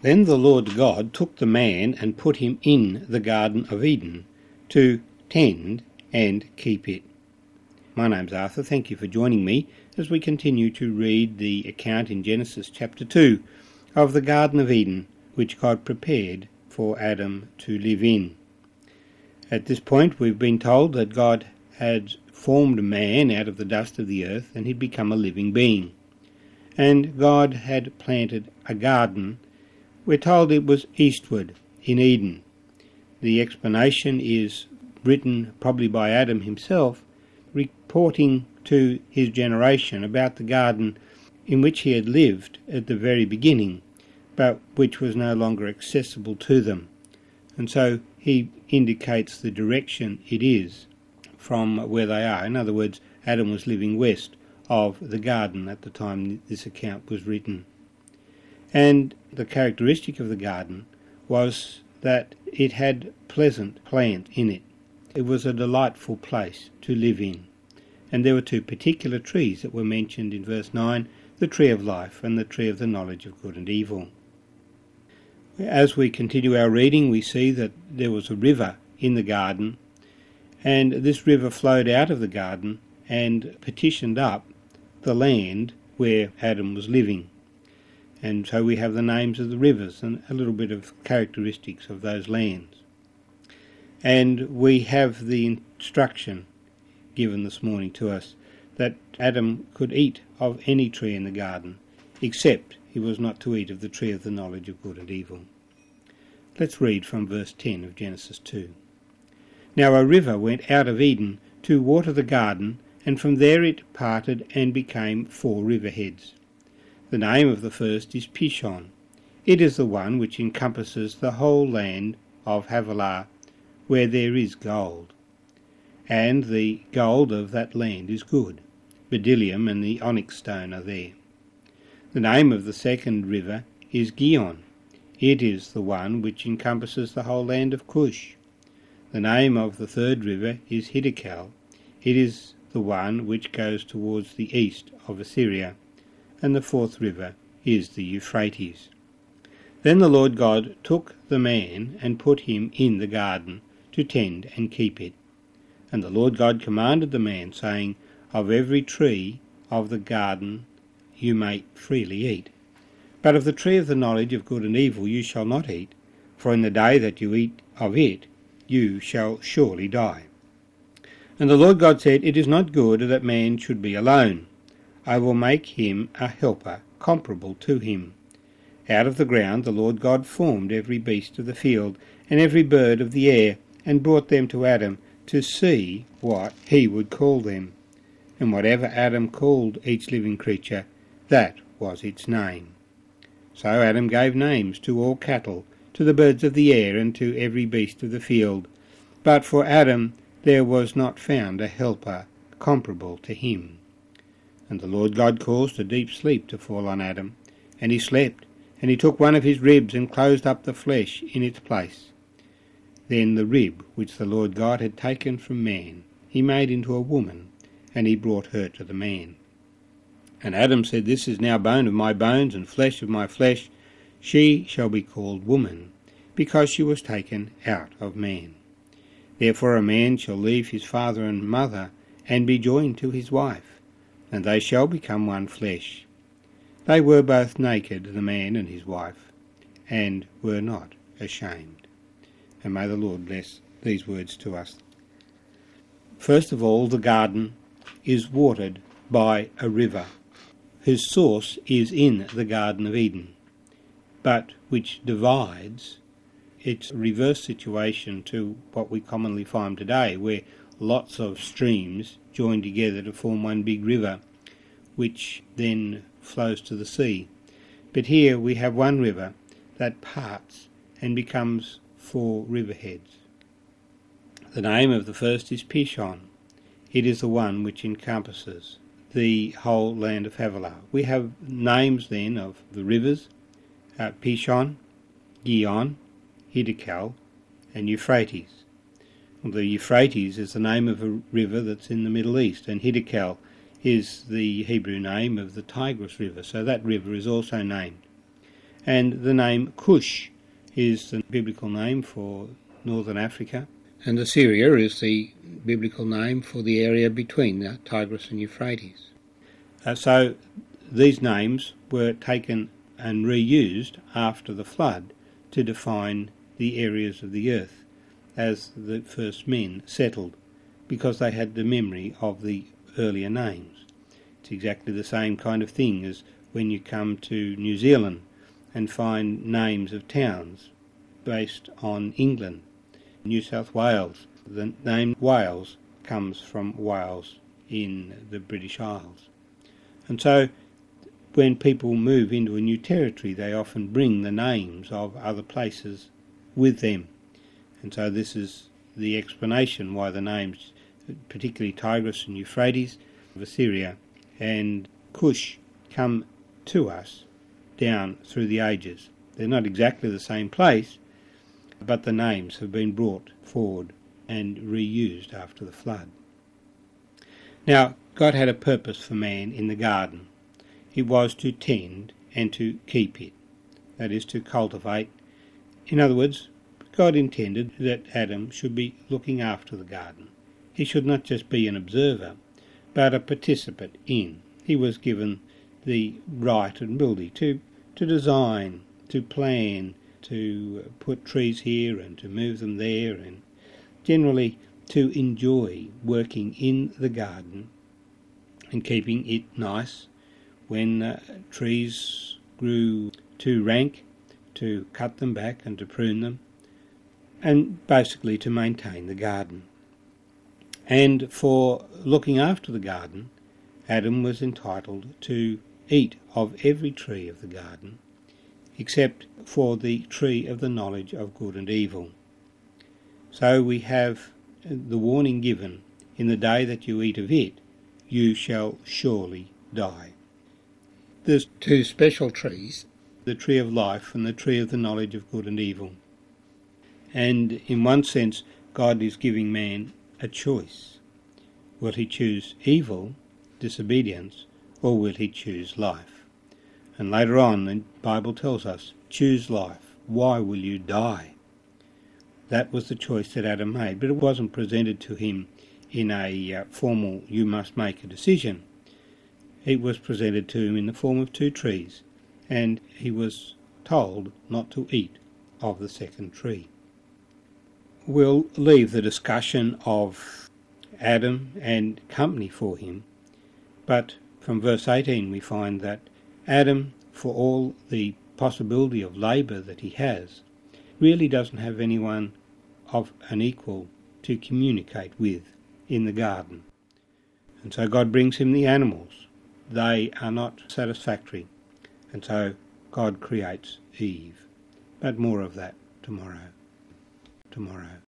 Then the Lord God took the man and put him in the Garden of Eden to tend and keep it. My name's Arthur. Thank you for joining me as we continue to read the account in Genesis chapter 2 of the Garden of Eden, which God prepared for Adam to live in. At this point, we've been told that God had formed man out of the dust of the earth and he'd become a living being. And God had planted a garden we're told it was eastward in Eden. The explanation is written probably by Adam himself, reporting to his generation about the garden in which he had lived at the very beginning, but which was no longer accessible to them. And so he indicates the direction it is from where they are. In other words, Adam was living west of the garden at the time this account was written. And the characteristic of the garden was that it had pleasant plants in it. It was a delightful place to live in. And there were two particular trees that were mentioned in verse 9 the tree of life and the tree of the knowledge of good and evil. As we continue our reading, we see that there was a river in the garden, and this river flowed out of the garden and petitioned up the land where Adam was living. And so we have the names of the rivers and a little bit of characteristics of those lands. And we have the instruction given this morning to us that Adam could eat of any tree in the garden, except he was not to eat of the tree of the knowledge of good and evil. Let's read from verse 10 of Genesis 2. Now a river went out of Eden to water the garden, and from there it parted and became four river heads. The name of the first is Pishon. It is the one which encompasses the whole land of Havilah, where there is gold. And the gold of that land is good. Bdellium and the onyx stone are there. The name of the second river is Gihon. It is the one which encompasses the whole land of Cush. The name of the third river is Hiddekel. It is the one which goes towards the east of Assyria and the fourth river is the Euphrates. Then the Lord God took the man and put him in the garden to tend and keep it. And the Lord God commanded the man, saying, Of every tree of the garden you may freely eat. But of the tree of the knowledge of good and evil you shall not eat, for in the day that you eat of it you shall surely die. And the Lord God said, It is not good that man should be alone. I will make him a helper comparable to him. Out of the ground the Lord God formed every beast of the field and every bird of the air, and brought them to Adam to see what he would call them. And whatever Adam called each living creature, that was its name. So Adam gave names to all cattle, to the birds of the air, and to every beast of the field. But for Adam there was not found a helper comparable to him. And the Lord God caused a deep sleep to fall on Adam, and he slept, and he took one of his ribs and closed up the flesh in its place. Then the rib which the Lord God had taken from man he made into a woman, and he brought her to the man. And Adam said, This is now bone of my bones and flesh of my flesh. She shall be called woman, because she was taken out of man. Therefore a man shall leave his father and mother, and be joined to his wife and they shall become one flesh. They were both naked, the man and his wife, and were not ashamed. And may the Lord bless these words to us. First of all, the garden is watered by a river, whose source is in the Garden of Eden, but which divides its reverse situation to what we commonly find today, where lots of streams join together to form one big river, which then flows to the sea. But here we have one river that parts and becomes four riverheads. The name of the first is Pishon. It is the one which encompasses the whole land of Havilah. We have names then of the rivers, uh, Pishon, Gihon, Hiddekel, and Euphrates. The Euphrates is the name of a river that's in the Middle East, and Hiddekel is the Hebrew name of the Tigris River, so that river is also named. And the name Cush is the biblical name for northern Africa, and Assyria is the biblical name for the area between the Tigris and Euphrates. Uh, so these names were taken and reused after the flood to define the areas of the earth as the first men settled because they had the memory of the earlier names. It's exactly the same kind of thing as when you come to New Zealand and find names of towns based on England. New South Wales, the name Wales comes from Wales in the British Isles. And so when people move into a new territory, they often bring the names of other places with them. And so this is the explanation why the names, particularly Tigris and Euphrates of Assyria and Cush, come to us down through the ages. They're not exactly the same place, but the names have been brought forward and reused after the flood. Now, God had a purpose for man in the garden. It was to tend and to keep it, that is, to cultivate. In other words, God intended that Adam should be looking after the garden. He should not just be an observer, but a participant in. He was given the right and ability to, to design, to plan, to put trees here and to move them there, and generally to enjoy working in the garden and keeping it nice when uh, trees grew too rank, to cut them back and to prune them, and basically to maintain the garden. And for looking after the garden, Adam was entitled to eat of every tree of the garden except for the tree of the knowledge of good and evil. So we have the warning given, In the day that you eat of it, you shall surely die. There's two special trees, the tree of life and the tree of the knowledge of good and evil. And in one sense, God is giving man a choice. Will he choose evil, disobedience, or will he choose life? And later on, the Bible tells us, choose life. Why will you die? That was the choice that Adam made, but it wasn't presented to him in a uh, formal, you must make a decision. It was presented to him in the form of two trees, and he was told not to eat of the second tree. We'll leave the discussion of Adam and company for him, but from verse 18 we find that Adam, for all the possibility of labour that he has, really doesn't have anyone of an equal to communicate with in the garden. And so God brings him the animals. They are not satisfactory. And so God creates Eve. But more of that tomorrow. Tomorrow.